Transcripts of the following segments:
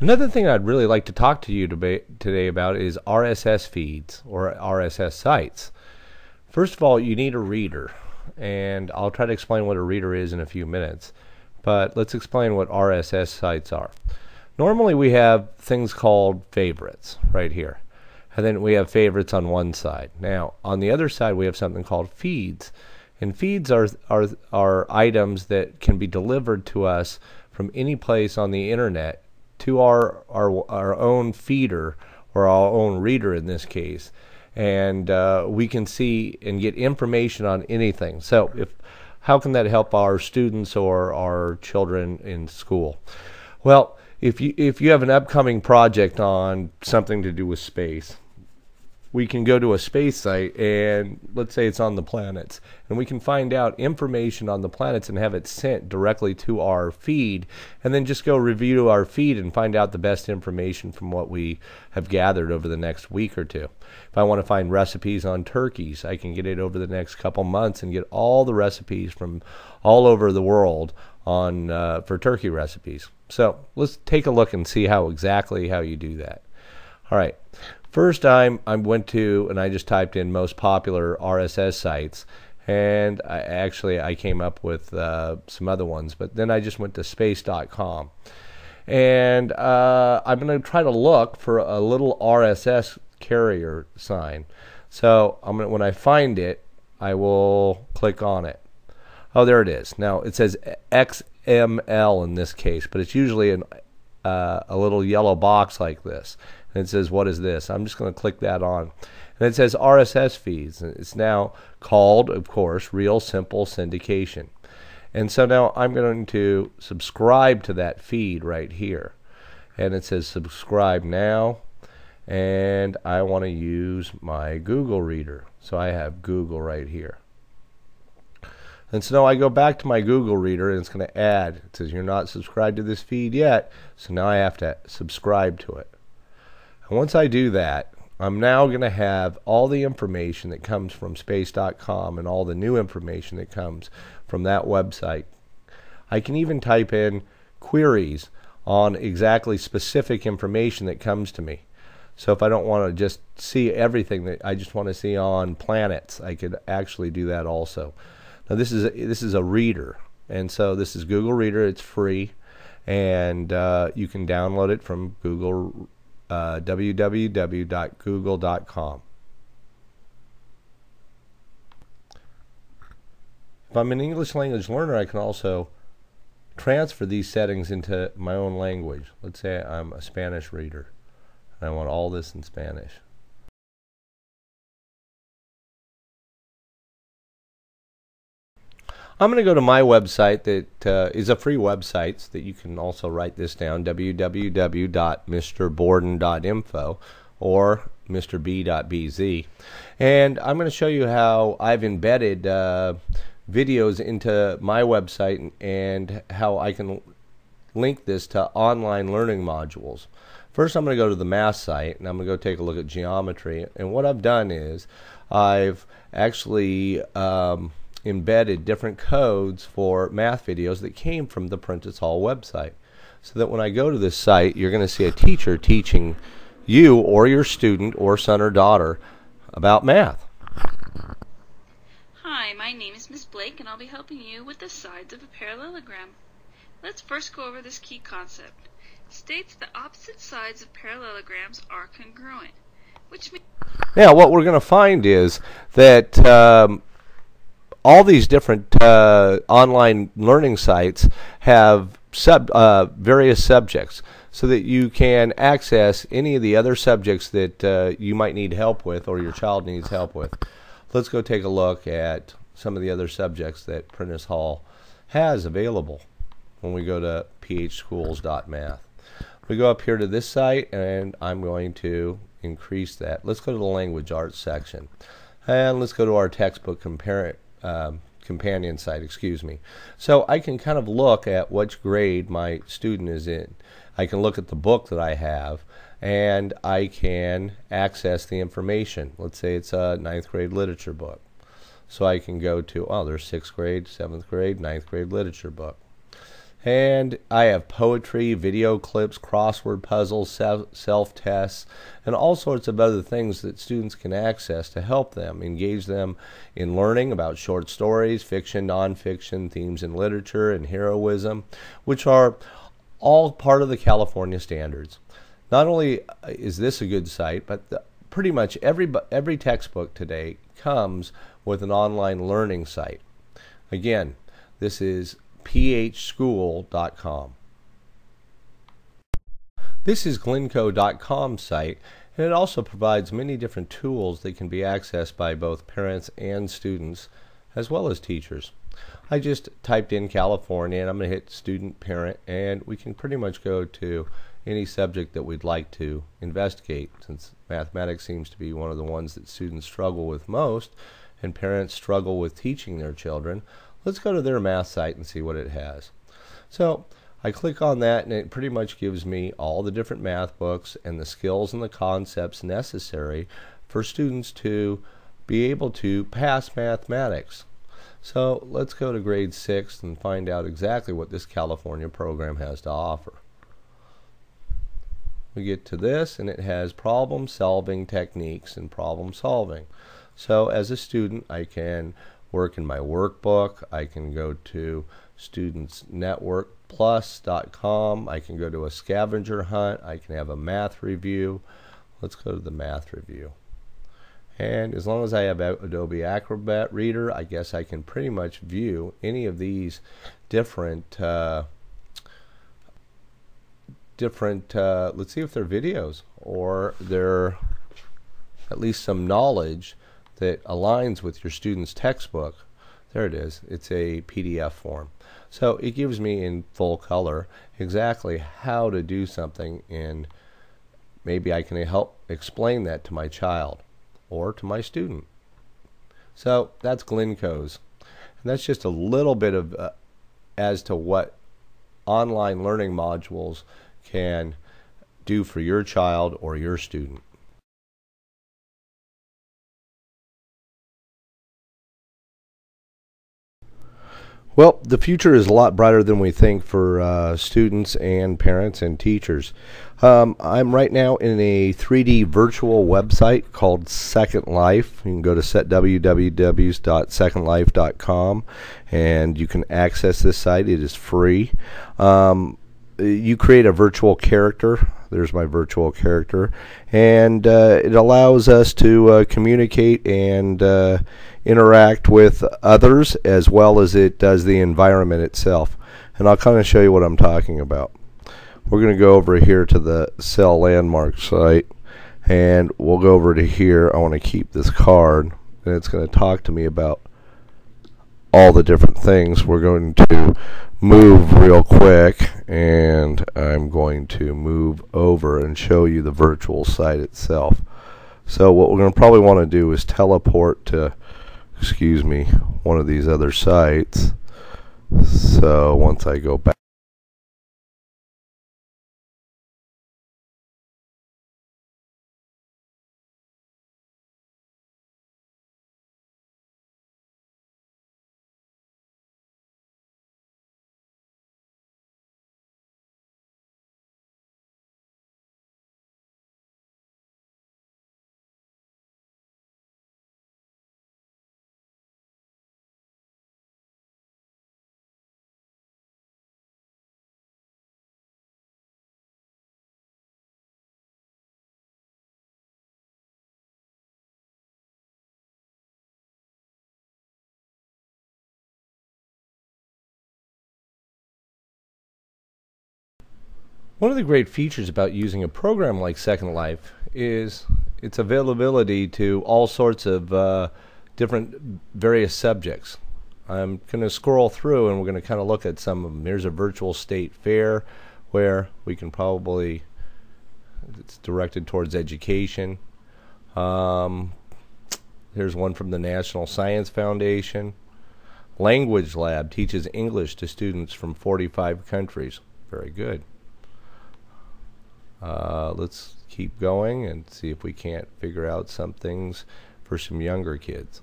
Another thing I'd really like to talk to you today about is RSS feeds or RSS sites. First of all, you need a reader, and I'll try to explain what a reader is in a few minutes. But let's explain what RSS sites are. Normally, we have things called favorites right here, and then we have favorites on one side. Now, on the other side, we have something called feeds. And feeds are, are, are items that can be delivered to us from any place on the internet to our, our, our own feeder or our own reader in this case. And uh, we can see and get information on anything. So, if how can that help our students or our children in school? Well, if you if you have an upcoming project on something to do with space, we can go to a space site and let's say it's on the planets and we can find out information on the planets and have it sent directly to our feed and then just go review our feed and find out the best information from what we have gathered over the next week or two. If I want to find recipes on turkeys, I can get it over the next couple months and get all the recipes from all over the world on uh, for turkey recipes. So let's take a look and see how exactly how you do that. All right. First time I went to and I just typed in most popular RSS sites, and I actually I came up with uh, some other ones, but then I just went to space.com, and uh, I'm going to try to look for a little RSS carrier sign. So I'm gonna, when I find it, I will click on it. Oh, there it is. Now it says XML in this case, but it's usually an, uh, a little yellow box like this and it says, What is this? I'm just going to click that on. And it says RSS feeds. It's now called, of course, Real Simple Syndication. And so now I'm going to subscribe to that feed right here. And it says subscribe now. And I want to use my Google Reader. So I have Google right here. And so now I go back to my Google Reader and it's going to add. It says you're not subscribed to this feed yet. So now I have to subscribe to it. And once I do that, I'm now going to have all the information that comes from space.com and all the new information that comes from that website. I can even type in queries on exactly specific information that comes to me. So if I don't want to just see everything that I just want to see on planets, I could actually do that also. Now this is a, this is a reader, and so this is Google Reader. It's free, and uh, you can download it from Google uh, www.google.com. If I'm an English language learner, I can also transfer these settings into my own language. Let's say I'm a Spanish reader and I want all this in Spanish. I'm going to go to my website that uh, is a free website so that you can also write this down www.mrborden.info or mrb.bz. And I'm going to show you how I've embedded uh, videos into my website and how I can link this to online learning modules. First, I'm going to go to the math site and I'm going to go take a look at geometry. And what I've done is I've actually um, embedded different codes for math videos that came from the Prentice Hall website. So that when I go to this site, you're going to see a teacher teaching you or your student or son or daughter about math. Hi, my name is Miss Blake and I'll be helping you with the sides of a parallelogram. Let's first go over this key concept. States the opposite sides of parallelograms are congruent, which means now what we're going to find is that um, all these different uh, online learning sites have sub, uh, various subjects so that you can access any of the other subjects that uh, you might need help with or your child needs help with. Let's go take a look at some of the other subjects that Prentice Hall has available when we go to phschools.math. We go up here to this site and I'm going to increase that. Let's go to the language arts section. And let's go to our textbook compare, um, companion site, excuse me. So I can kind of look at which grade my student is in. I can look at the book that I have and I can access the information. Let's say it's a ninth grade literature book. So I can go to, oh, there's sixth grade, seventh grade, ninth grade literature book. And I have poetry, video clips, crossword puzzles, self tests, and all sorts of other things that students can access to help them, engage them in learning about short stories, fiction, nonfiction, themes in literature, and heroism, which are all part of the California standards. Not only uh, is this a good site, but the, pretty much every, every textbook today comes with an online learning site. Again, this is phschool.com. This is glencoe.com site and it also provides many different tools that can be accessed by both parents and students as well as teachers. I just typed in California and I'm going to hit student parent and we can pretty much go to any subject that we'd like to investigate since mathematics seems to be one of the ones that students struggle with most and parents struggle with teaching their children. Let's go to their math site and see what it has. So I click on that and it pretty much gives me all the different math books and the skills and the concepts necessary for students to be able to pass mathematics. So let's go to grade 6 and find out exactly what this California program has to offer. We get to this and it has problem solving techniques and problem solving. So as a student I can work in my workbook. I can go to studentsnetworkplus.com. I can go to a scavenger hunt. I can have a math review. Let's go to the math review. And as long as I have Adobe Acrobat Reader, I guess I can pretty much view any of these different uh, different uh, let's see if they're videos or they're at least some knowledge that aligns with your student's textbook. There it is. It's a PDF form. So it gives me in full color exactly how to do something and maybe I can help explain that to my child or to my student. So that's Glencoe's. And that's just a little bit of uh, as to what online learning modules can do for your child or your student. Well, the future is a lot brighter than we think for uh, students and parents and teachers. Um, I'm right now in a 3D virtual website called Second Life. You can go to www.secondlife.com and you can access this site. It is free. Um, you create a virtual character. There's my virtual character, and uh, it allows us to uh, communicate and uh, interact with others as well as it does the environment itself. And I'll kind of show you what I'm talking about. We're going to go over here to the cell landmark site and we'll go over to here. I want to keep this card and it's going to talk to me about all the different things. We're going to move real quick and I'm going to move over and show you the virtual site itself. So what we're going to probably want to do is teleport to excuse me, one of these other sites. So once I go back One of the great features about using a program like Second Life is its availability to all sorts of uh, different various subjects. I'm going to scroll through and we're going to kind of look at some of them. Here's a virtual state fair where we can probably, it's directed towards education. Um, here's one from the National Science Foundation. Language Lab teaches English to students from 45 countries. Very good. Uh, let's keep going and see if we can't figure out some things for some younger kids.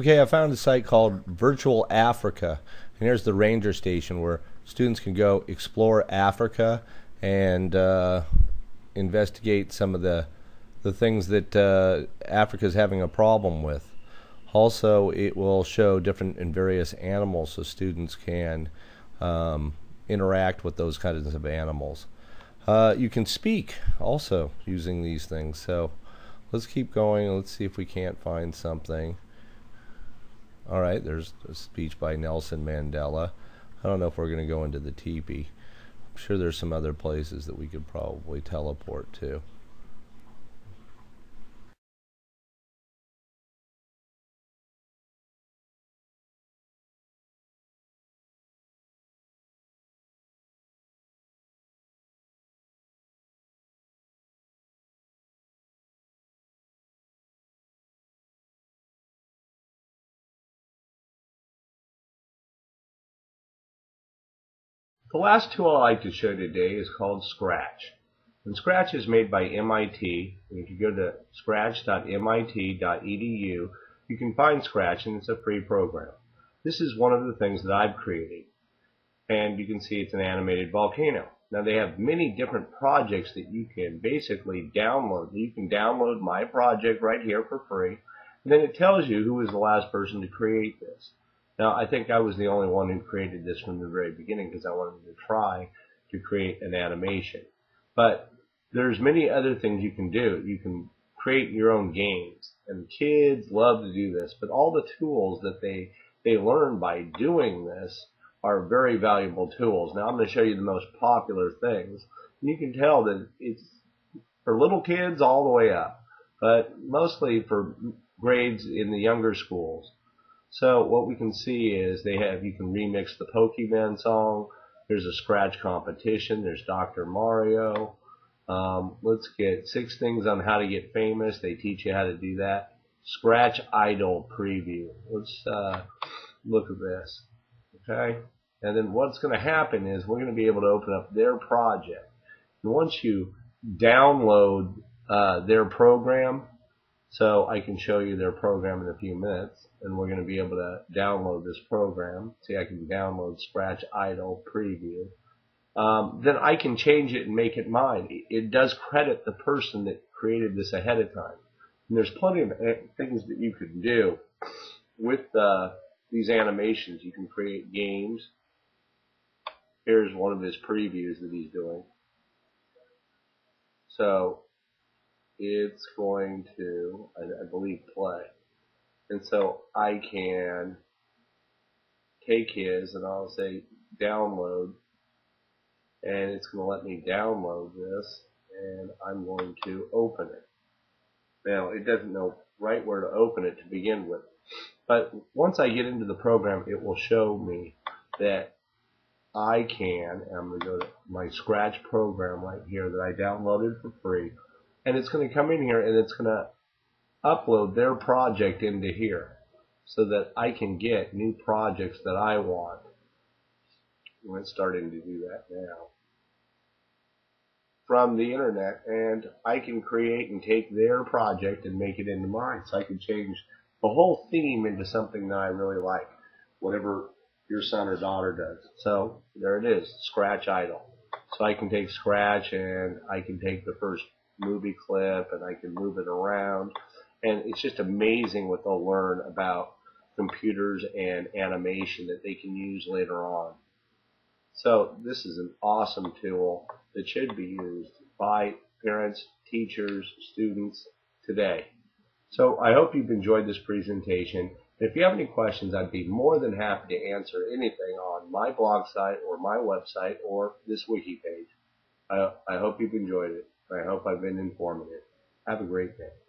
Okay, I found a site called Virtual Africa, and here's the ranger station where students can go explore Africa and uh, investigate some of the the things that uh, Africa is having a problem with. Also, it will show different and various animals so students can um, interact with those kinds of animals. Uh, you can speak also using these things. So let's keep going. Let's see if we can't find something. All right, there's a speech by Nelson Mandela. I don't know if we're going to go into the teepee. I'm sure there's some other places that we could probably teleport to. The last tool I'd like to show you today is called Scratch. And Scratch is made by MIT. If you go to scratch.mit.edu, you can find Scratch and it's a free program. This is one of the things that I've created. And you can see it's an animated volcano. Now they have many different projects that you can basically download. You can download my project right here for free. And then it tells you who was the last person to create this. Now, I think I was the only one who created this from the very beginning because I wanted to try to create an animation. But there's many other things you can do. You can create your own games, and kids love to do this. But all the tools that they they learn by doing this are very valuable tools. Now, I'm going to show you the most popular things. You can tell that it's for little kids all the way up, but mostly for grades in the younger schools. So what we can see is they have, you can remix the Pokemon song. There's a scratch competition. There's Dr. Mario. Um, let's get six things on how to get famous. They teach you how to do that. Scratch Idol preview. Let's uh, look at this. Okay. And then what's going to happen is we're going to be able to open up their project. And once you download uh, their program, so I can show you their program in a few minutes, and we're going to be able to download this program. See, I can download Scratch Idol Preview. Um, then I can change it and make it mine. It does credit the person that created this ahead of time. And there's plenty of eh, things that you can do with uh, these animations. You can create games. Here's one of his previews that he's doing. So it's going to, I, I believe, play. And so I can take his and I'll say download and it's going to let me download this and I'm going to open it. Now it doesn't know right where to open it to begin with. But once I get into the program, it will show me that I can, I'm going to go to my Scratch program right here that I downloaded for free and it's going to come in here and it's going to upload their project into here so that I can get new projects that I want. It's starting to do that now from the internet and I can create and take their project and make it into mine. So I can change the whole theme into something that I really like, whatever your son or daughter does. So there it is, Scratch Idol. So I can take Scratch and I can take the first movie clip and I can move it around. And it's just amazing what they'll learn about computers and animation that they can use later on. So this is an awesome tool that should be used by parents, teachers, students today. So I hope you've enjoyed this presentation. If you have any questions, I'd be more than happy to answer anything on my blog site or my website or this wiki page. I, I hope you've enjoyed it. I hope I've been informative. Have a great day.